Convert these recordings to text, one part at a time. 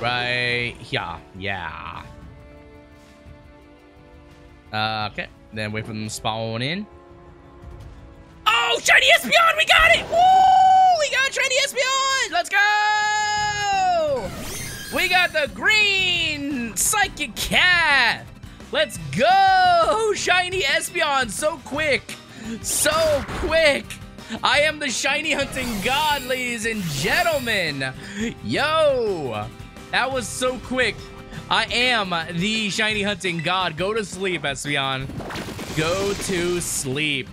Right here. Yeah. Uh, okay. Then wait for them to spawn in. Oh, shiny Espeon! We got it! Woo! We got shiny Espeon! Let's go! We got the green psychic cat! Let's go! Shiny Espeon, so quick! So quick! I am the shiny hunting god, ladies and gentlemen! Yo! That was so quick. I am the shiny hunting god. Go to sleep, Espeon. Go to sleep.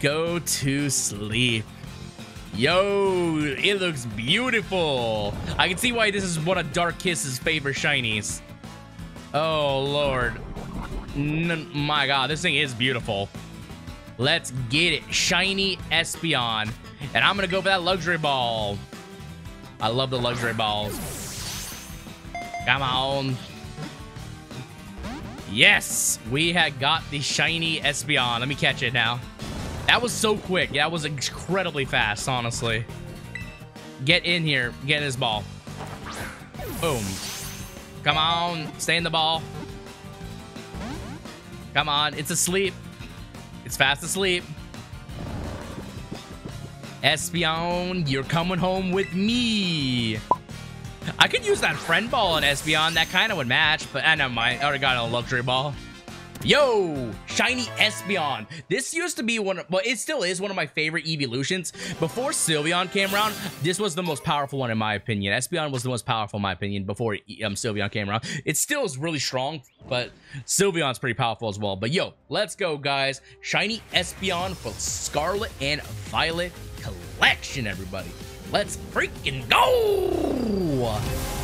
Go to sleep. Yo, it looks beautiful. I can see why this is one of Dark Kiss's favorite shinies. Oh, Lord. N my God, this thing is beautiful. Let's get it. Shiny Espeon. And I'm going to go for that luxury ball. I love the luxury balls. Come on. Yes, we had got the shiny Espeon. Let me catch it now. That was so quick. That was incredibly fast, honestly. Get in here. Get in this ball. Boom. Come on. Stay in the ball. Come on. It's asleep. It's fast asleep. Espeon, you're coming home with me. I could use that friend ball on Espeon. That kind of would match, but I uh, never mind. I already got a luxury ball. Yo, shiny Espeon. This used to be one of, it still is one of my favorite evolutions. Before Sylveon came around, this was the most powerful one in my opinion. Espeon was the most powerful in my opinion before um, Sylveon came around. It still is really strong, but Sylveon's pretty powerful as well. But yo, let's go, guys. Shiny Espeon for Scarlet and Violet collection, everybody. Let's freaking go!